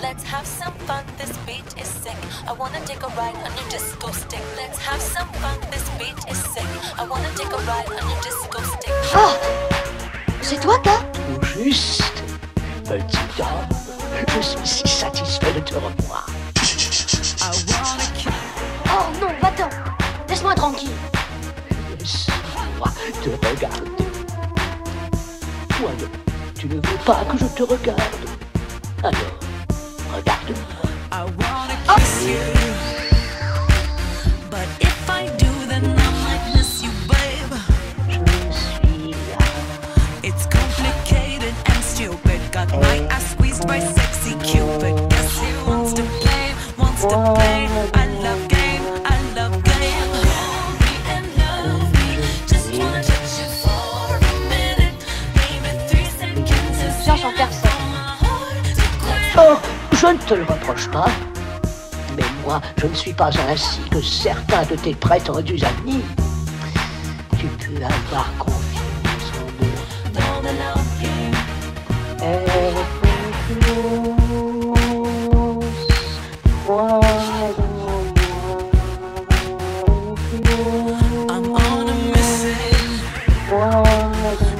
Let's have some fun, this beat is sick. I wanna take a ride on your disco stick. Let's have some fun, this beat is sick. I wanna take a ride on your disco stick. Oh C'est toi, Ka Tout juste, petit homme. Je suis si satisfait de te revoir. Oh non, va-t'en Laisse-moi tranquille Laisse-moi te regarder. Toi, non, tu ne veux pas que je te regarde. Alors. I wanna kiss you. But if I do, then I might miss you, babe. Je suis là. It's complicated and stupid. Got my ass squeezed by sexy Cupid. Guess he wants to play, wants to play. I love game, I love game. Hold me and love me. Just wanna touch you for a minute. Maybe three seconds is Viens sans. Oh, je ne te le reproche pas. Mais moi, je ne suis pas ainsi que certains de tes prétendus amis. Tu peux avoir confiance en moi. a mission.